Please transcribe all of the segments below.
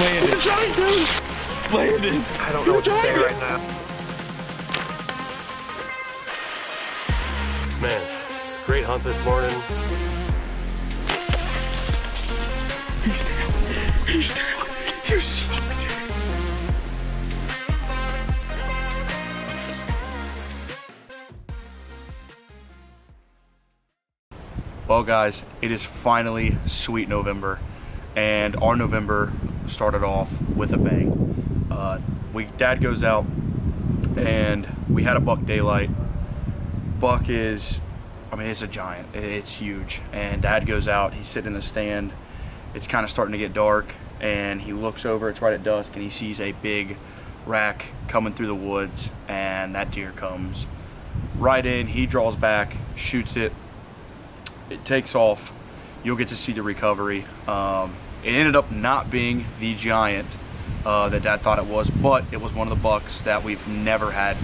Landon. giant, dude. Landon. I don't know what to say right now. Man, great hunt this morning. He's down. He's down. You son of a. Well, guys, it is finally sweet November, and our November started off with a bang. Uh, we dad goes out, and we had a buck daylight. Buck is, I mean, it's a giant. It's huge, and dad goes out. He's sitting in the stand. It's kind of starting to get dark, and he looks over. It's right at dusk, and he sees a big rack coming through the woods, and that deer comes right in. He draws back, shoots it, it takes off. You'll get to see the recovery. Um, it ended up not being the giant uh, that Dad thought it was, but it was one of the bucks that we've never had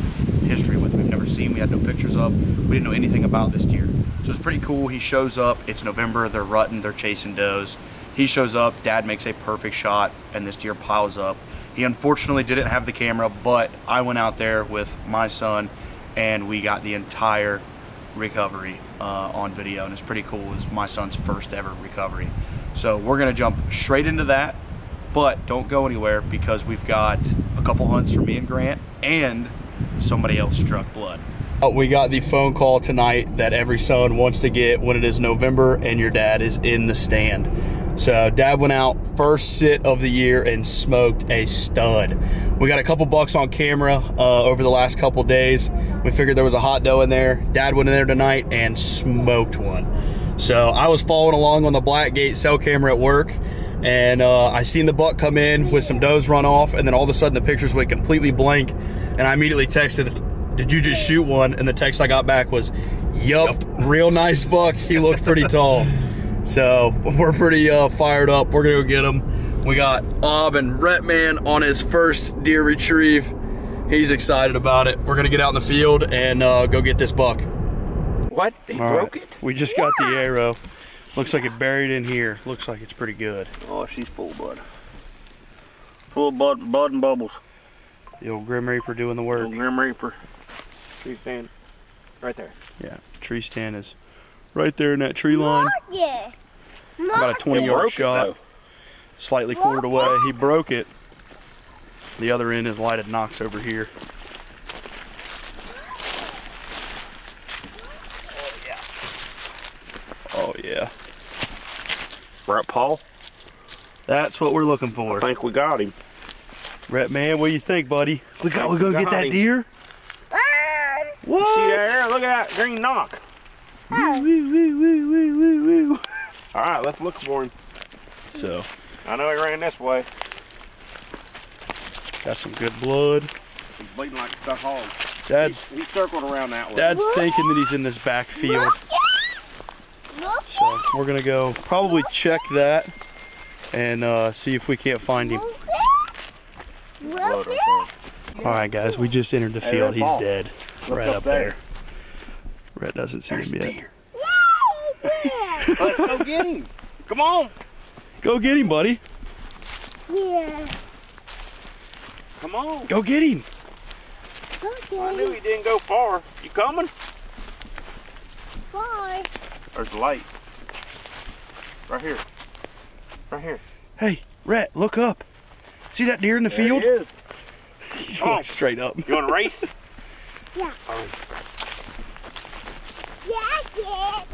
history with. We've never seen. We had no pictures of. We didn't know anything about this deer. So it's pretty cool. He shows up. It's November. They're rutting. They're chasing does. He shows up. Dad makes a perfect shot, and this deer piles up. He unfortunately didn't have the camera, but I went out there with my son, and we got the entire recovery uh, on video, and it's pretty cool. It was my son's first ever recovery. So we're gonna jump straight into that, but don't go anywhere because we've got a couple hunts for me and Grant, and somebody else struck blood. Oh, We got the phone call tonight that every son wants to get when it is November and your dad is in the stand. So dad went out first sit of the year and smoked a stud. We got a couple bucks on camera uh, over the last couple days. We figured there was a hot doe in there. Dad went in there tonight and smoked one. So I was following along on the Blackgate cell camera at work and uh, I seen the buck come in with some does run off and then all of a sudden the pictures went completely blank and I immediately texted, did you just shoot one? And the text I got back was, yup, real nice buck. He looked pretty tall. So we're pretty uh, fired up. We're gonna go get him. We got Ob and Retman on his first deer retrieve. He's excited about it. We're gonna get out in the field and uh, go get this buck. What? He All broke right. it? We just got the arrow. Looks like it buried in here. Looks like it's pretty good. Oh, she's full bud. Full bud, bud and bubbles. The old Grim Reaper doing the work. Little Grim Reaper. Tree stand. right there. Yeah, tree stand is right there in that tree line. Yeah. About a 20 He yard broke it, shot. Slightly quartered away. He broke it. The other end is lighted nocks over here. Oh yeah. Right, Paul? That's what we're looking for. I think we got him. Rhett man, what do you think, buddy? We got we gonna get that him. deer? Um, What? See there? Look at that green nock. Woo, woo, woo, woo, woo, woo, woo. All right, let's look for him. So, I know he ran this way. got some good blood. He's bleeding like a stuck hog. Dad's He, he circled around that way. Dad's thinking that he's in this back field. Look So we're gonna go probably check that and uh, see if we can't find him. Look Blood it. right All right, guys, we just entered the field. He's dead, right up up there. there. Red doesn't see him yet. there. Let's go get him. Come on. Go get him, buddy. Yeah. Come on. Go get him. I knew he didn't go far. You coming? Bye. There's the light. Right here. Right here. Hey, Rhett, look up. See that deer in the There field? he is. He Oh. straight up. You want to race? Yeah. Oh, Jacket.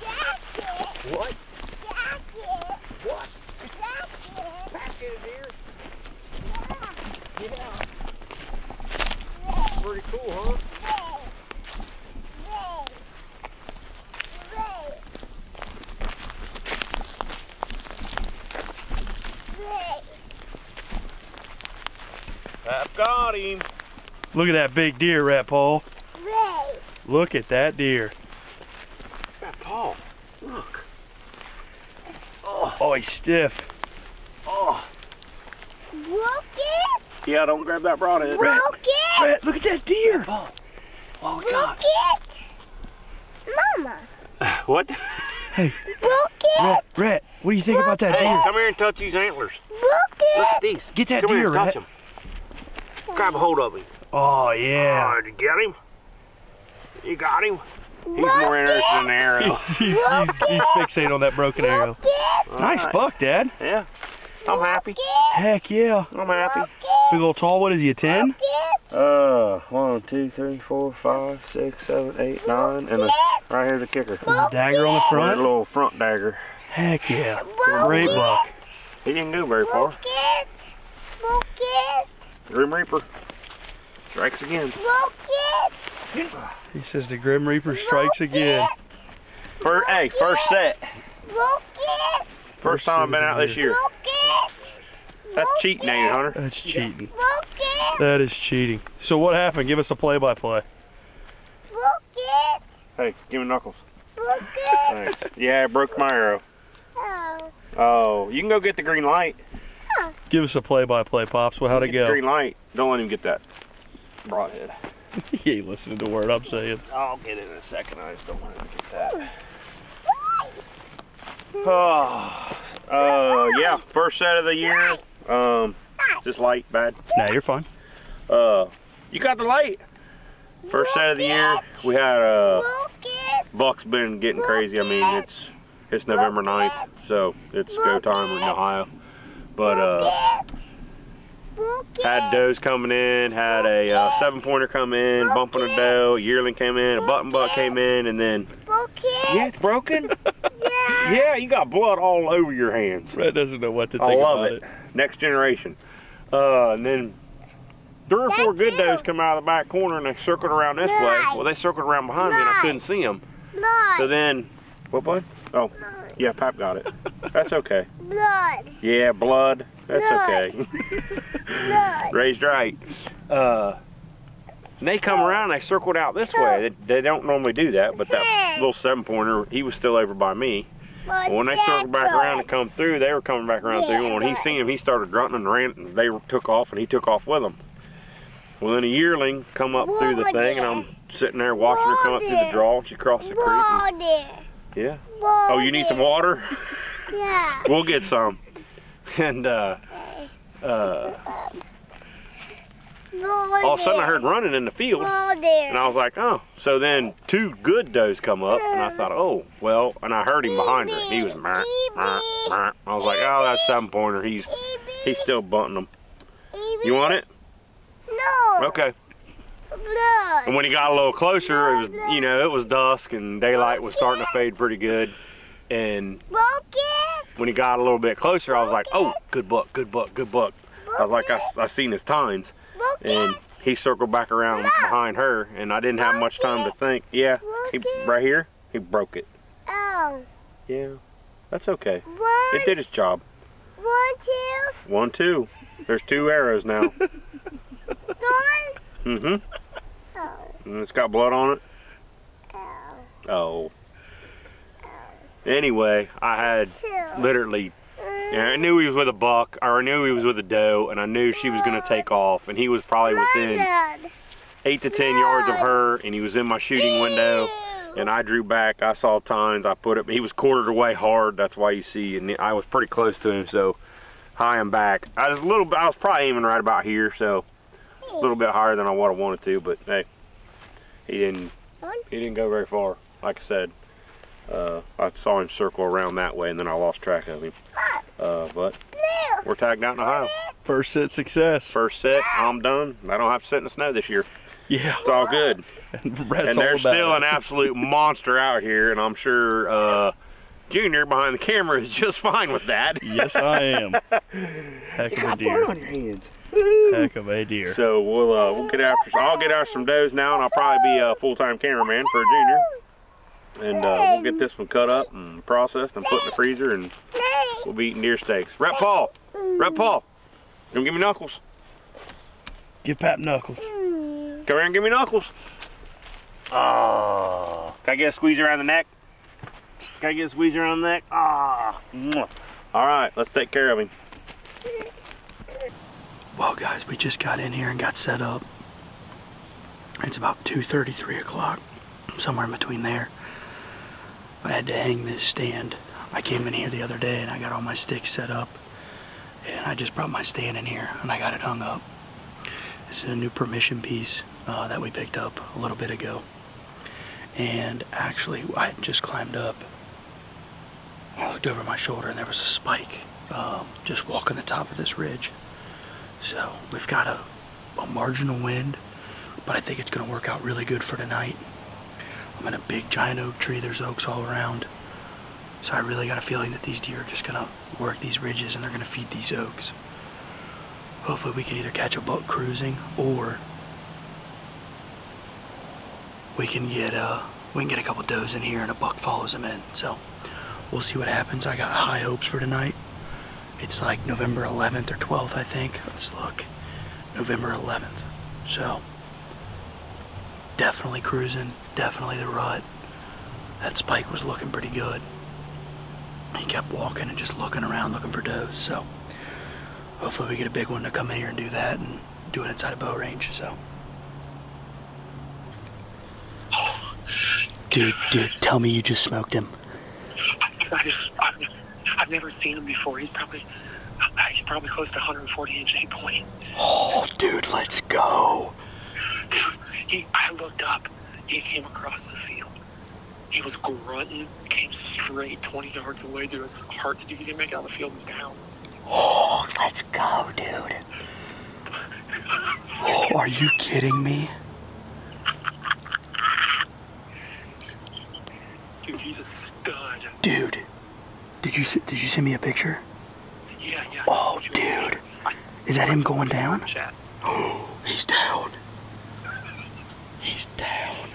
Jacket. what? Jacket. What? Jacket. Back in here. Yeah. Yeah. Pretty cool, huh? Ray. Ray. Ray. Ray. I've got him. Look at that big deer, Rat Paul. Ray. Look at that deer. That Paul. Look. Oh, he's stiff. Oh. Look it. Yeah, don't grab that broadhead. Rat, Look it. Rat, look at that deer. Oh, God. Look it. Mama. What? Hey, Look it. Rat, Rat, what do you think about that Hey, deer? come here and touch these antlers. Look Look at these. Get that Come deer, here, touch Rat. him. Grab a hold of him. Oh yeah. Oh, did you get him? You got him? He's more interested in the arrow. He's, he's, he's, he's fixated on that broken arrow. Nice Alright. buck, Dad. Yeah, I'm happy. Heck yeah. I'm happy. Big old tall, what is he, a 10? Uh, one, two, three, four, five, six, seven, eight, nine, and a, right here's the kicker. Dagger on the Right, a front? little front dagger. Heck yeah. Great buck. He didn't go very far. Bucket. Bucket. Grim Reaper strikes again. Bucket. He says the Grim Reaper strikes again. First, hey, first set. Bucket. First time I've been out this year. Bucket. That's cheating, ain't Hunter? That's cheating. Bucket. That is cheating. So what happened? Give us a play-by-play. Bucket. Hey, give me knuckles. Bucket. Thanks. Yeah, I broke my arrow. Oh. Oh, you can go get the green light. Give us a play-by-play, Pops. Well, how'd it go? Green light. Don't let him get that broadhead. he ain't listening to word I'm saying. I'll get it in a second. I just don't want him to get that. Oh, uh, yeah, first set of the year. Um, is this light bad? Nah, you're fine. Uh, you got the light. First set of the year, we had uh, Buck's been getting crazy. I mean, it's it's November 9th, so it's go time in Ohio. But uh, had does coming in, had a uh, seven pointer come in, bumping a doe, yearling came in, a button buck came in, and then Bucket. yeah, it's broken. Yeah. Yeah, you got blood all over your hands. Brett doesn't know what to think. I think love about it. it. Next generation. Uh, and then three or four good too. does come out of the back corner and they circled around this way. Well, they circled around behind me and I couldn't see them. Blood. So then, what bud? Oh, yeah, Pap got it. That's okay. Blood. Yeah, blood. That's Blood. okay. Blood. Raised right. Uh, and they come around, they circled out this way. They, they don't normally do that, but that little seven pointer, he was still over by me. Well, when they circled back around and come through, they were coming back around through. And when he seen him, he started grunting and ran. And they took off, and he took off with them. Well, then a yearling come up through the thing, and I'm sitting there watching her come up through the draw. And she crossed the creek. Yeah. Oh, you need some water? Yeah. We'll get some. And uh, uh, all of a sudden, I heard running in the field. And I was like, oh. So then two good does come up, and I thought, oh, well, and I heard him behind her. He was, meh, meh, meh. I was like, oh, that's seven pointer. He's he's still bunting them. You want it? No. Okay. Blood. And when he got a little closer, it was, you know, it was dusk and daylight was starting to fade pretty good. And when he got a little bit closer, I was like, oh, good buck, good buck, good buck. I was like, I, I seen his tines. And he circled back around behind her, and I didn't have much time to think. Yeah, he, right here, he broke it. Oh. Yeah, that's okay. One. It did its job. One, two, One, two. There's two arrows now. mm-hmm. Oh. And it's got blood on it. Oh. Oh. Anyway, I had Two. literally, I knew he was with a buck, or I knew he was with a doe, and I knew she was going to take off, and he was probably within eight to ten yards of her, and he was in my shooting window. And I drew back. I saw tines. I put it. He was quartered away hard. That's why you see. And I was pretty close to him, so high and back. I was a little. I was probably aiming right about here, so a little bit higher than I would have wanted to. But hey, he didn't. He didn't go very far. Like I said, uh, I saw him circle around that way, and then I lost track of him. Uh, but we're tagged out in Ohio. First set success. First set. I'm done. I don't have to sit in the snow this year. Yeah. It's all good. Brett's and all there's still it. an absolute monster out here, and I'm sure uh, Junior behind the camera is just fine with that. Yes, I am. Heck of a deer. on your hands. Heck of a deer. So we'll uh, we'll get after. I'll get after some does now, and I'll probably be a full-time cameraman for Junior. And uh, we'll get this one cut up and processed and put in the freezer, and we'll be eating deer steaks. Rep Paul, Rep Paul, come give me knuckles. Give Pap Knuckles. Come here and give me knuckles. Oh, can I get a squeeze around the neck? Can I get a squeeze around the neck? Ah. All right, let's take care of him. Well, guys, we just got in here and got set up. It's about 2.30, 3 o'clock, somewhere in between there. I had to hang this stand. I came in here the other day and I got all my sticks set up. And I just brought my stand in here and I got it hung up. This is a new permission piece uh, that we picked up a little bit ago. And actually, I just climbed up. I looked over my shoulder and there was a spike um, just walking the top of this ridge. So we've got a, a marginal wind, but I think it's going to work out really good for tonight. I'm in a big giant oak tree. There's oaks all around. So I really got a feeling that these deer are just going to work these ridges and they're going to feed these oaks. Hopefully we can either catch a buck cruising or we can get uh we can get a couple does in here and a buck follows them in. So we'll see what happens. I got high hopes for tonight. It's like November 11th or 12th, I think. Let's look. November 11th. So definitely cruising, definitely the rut. That spike was looking pretty good. He kept walking and just looking around looking for does. So hopefully we get a big one to come in here and do that and do it inside a bow range. So. Dude, dude, tell me you just smoked him. I just, I've, I've never seen him before. He's probably, uh, he's probably close to 140 inch eight point. Oh, dude, let's go. He, I looked up. He came across the field. He was grunting, came straight 20 yards away. Dude, his heart, he didn't make it out of the field. He's down. Oh, let's go, dude. Oh, are you kidding me? Dude, he's a stud. Dude, did you s- did you send me a picture? Yeah, yeah. Oh, What you want? dude. Is that him going down? Oh, he's down. He's down.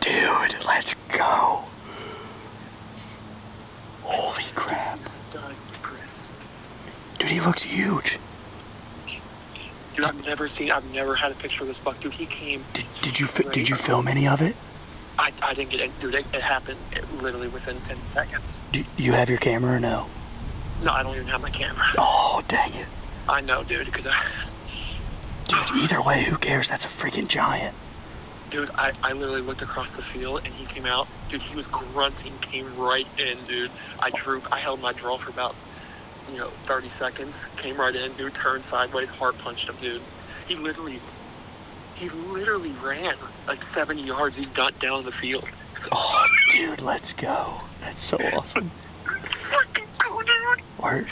Dude, let's go. Holy crap. He's a stud, Chris. Dude, he looks huge. Dude, I've never seen, I've never had a picture of this buck. Dude, he came. Did, did you did you film any of it? I, didn't get it. Dude, it, it happened literally within 10 seconds. Do you have your camera or no? No, I don't even have my camera. Oh, dang it. I know, dude, because I, Dude, either way, who cares? That's a freaking giant. dude, I, I literally looked across the field and he came out. Dude, he was grunting, came right in, dude. I drew, I held my draw for about, you know, 30 seconds. Came right in, dude, turned sideways, heart punched him, dude. He literally, he literally ran like 70 yards. He's got down the field. Oh, dude, let's go. That's so awesome. Freaking go, dude. Are,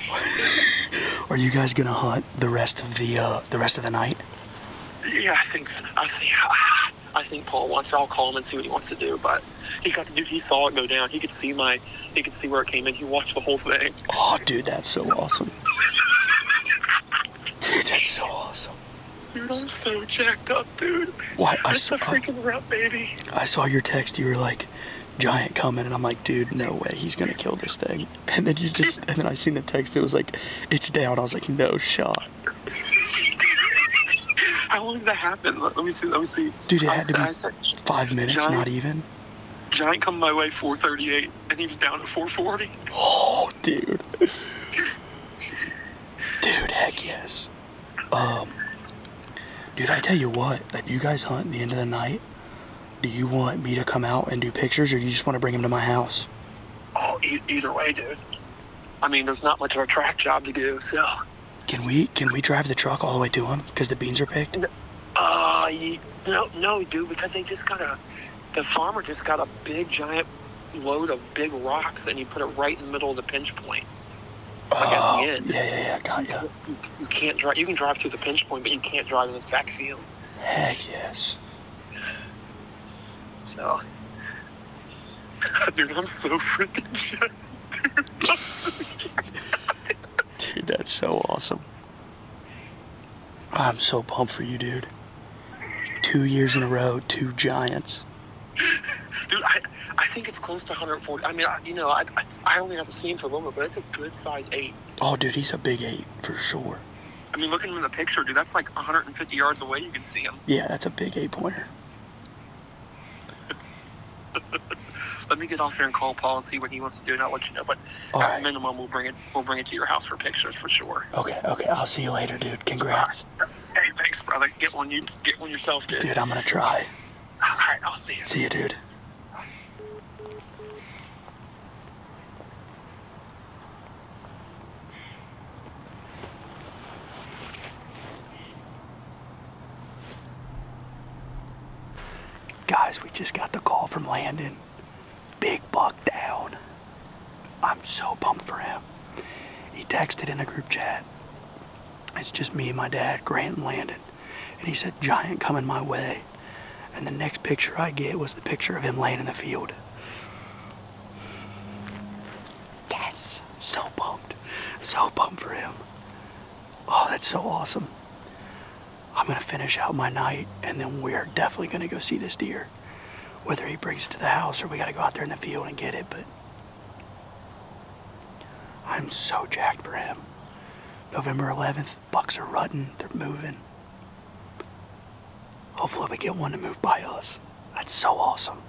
are you guys gonna hunt the rest of the uh, the rest of the night? Yeah, I think so. I think I think Paul wants To, I'll call him and see what he wants to do. But he got to do. He saw it go down. He could see my. He could see where it came in. He watched the whole thing. Oh, dude, that's so awesome. Dude, that's so awesome. Dude, I'm so jacked up, dude. Why I It's saw, freaking rut, baby. I saw your text. You were like, "Giant coming," and I'm like, "Dude, no way, he's gonna kill this thing." And then you just, and then I seen the text. It was like, "It's down." I was like, "No shot." How long did that happen? Let, let me see. Let me see. Dude, it I had to be- said, Five minutes, Giant- not even. Giant come my way 438, and he was down at 440. Oh, dude. Dude, heck yes. Um, dude, I tell you what, if you guys hunt the end of the night, do you want me to come out and do pictures, or you just want to bring them to my house? Oh, e- either way, dude. I mean, there's not much of a track job to do, so. Can we can we drive the truck all the way to him because the beans are picked? Uh, no, no, dude, because they just got a, the farmer just got a big giant load of big rocks and he put it right in the middle of the pinch point. Like at Oh, the end. yeah, yeah, yeah, got ya. You, you can't drive, you can drive through the pinch point, but you can't drive in this backfield. Heck yes. So, dude, I'm so freaking jacked. Dude, that's so awesome. I'm so pumped for you, dude. Two years in a row, two giants. Dude, I, I think it's close to 140. I mean, I, you know, I, I, only got to see him for a little bit, but it's a good size eight. Oh, dude, he's a big eight for sure. I mean, look at him in the picture, dude. That's like 150 yards away. You can see him. Yeah, that's a big eight pointer. Let me get off here and call Paul and see what he wants to do, and I'll let you know. But All at right. minimum, we'll bring it. We'll bring it to your house for pictures for sure. Okay, okay, I'll see you later, dude. Congrats. Hey, thanks, brother. Get one. You get one yourself, dude. Dude, I'm gonna try. All right, I'll see you. See you, dude. Guys, we just got the call from Landon. Big buck down. I'm so pumped for him. He texted in a group chat. It's just me and my dad, Grant and Landon. And he said, giant coming my way. And the next picture I get was the picture of him laying in the field. Yes, so pumped. So pumped for him. Oh, that's so awesome. I'm gonna finish out my night and then we're definitely gonna go see this deer. Whether he brings it to the house or we gotta go out there in the field and get it, but I'm so jacked for him. November 11th, bucks are rutting, they're moving. Hopefully we get one to move by us. That's so awesome.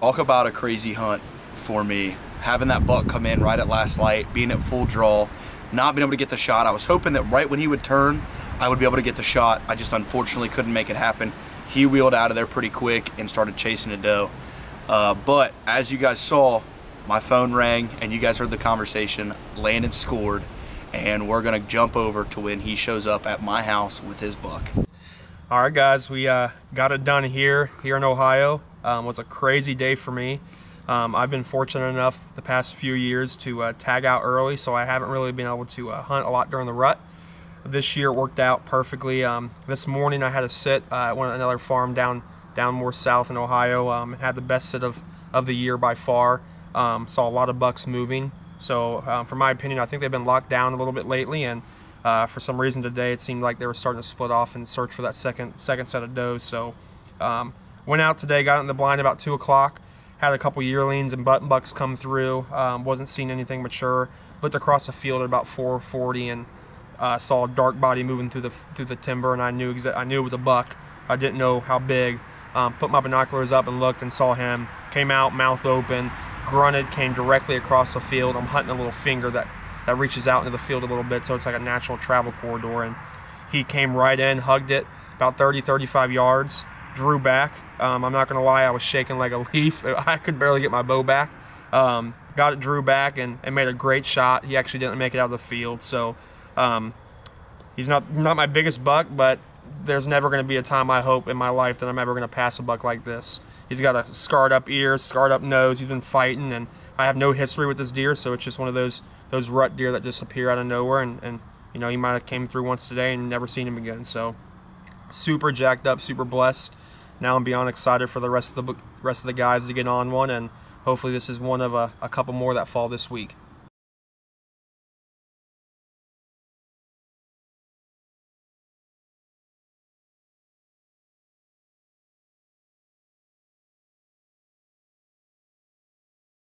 Talk about a crazy hunt for me. Having that buck come in right at last light, being at full draw, not being able to get the shot. I was hoping that right when he would turn, I would be able to get the shot. I just unfortunately couldn't make it happen. He wheeled out of there pretty quick and started chasing a doe. Uh, but as you guys saw, my phone rang and you guys heard the conversation. Landon scored and we're gonna jump over to when he shows up at my house with his buck. All right, guys, we uh, got it done here, here in Ohio. Um, was a crazy day for me. Um, I've been fortunate enough the past few years to uh, tag out early, so I haven't really been able to uh, hunt a lot during the rut. This year it worked out perfectly. Um, this morning I had a sit uh, at one another farm down down more south in Ohio. Um, had the best sit of, of the year by far. Um, saw a lot of bucks moving. So, um, for my opinion, I think they've been locked down a little bit lately, and uh, for some reason today it seemed like they were starting to split off and search for that second second set of does. So. Um, Went out today, got in the blind about 2 o'clock. Had a couple yearlings and button bucks come through. Um, wasn't seeing anything mature. Looked across the field at about 440 and uh, saw a dark body moving through the through the timber, and I knew I knew it was a buck. I didn't know how big. Um, put my binoculars up and looked and saw him. Came out, mouth open, grunted, came directly across the field. I'm hunting a little finger that that reaches out into the field a little bit, so it's like a natural travel corridor. And he came right in, hugged it about 30, 35 yards, drew back. Um, I'm not going to lie, I was shaking like a leaf. I could barely get my bow back. Um, got it, drew back, and, and made a great shot. He actually didn't make it out of the field, so um, he's not not my biggest buck, but there's never going to be a time I hope in my life that I'm ever going to pass a buck like this. He's got a scarred up ear, scarred up nose. He's been fighting, and I have no history with this deer, so it's just one of those those rut deer that just appear out of nowhere. And, and you know, he might have came through once today and never seen him again. So super jacked up, super blessed. Now I'm beyond excited for the rest of the rest of the guys to get on one, and hopefully this is one of a, a couple more that fall this week.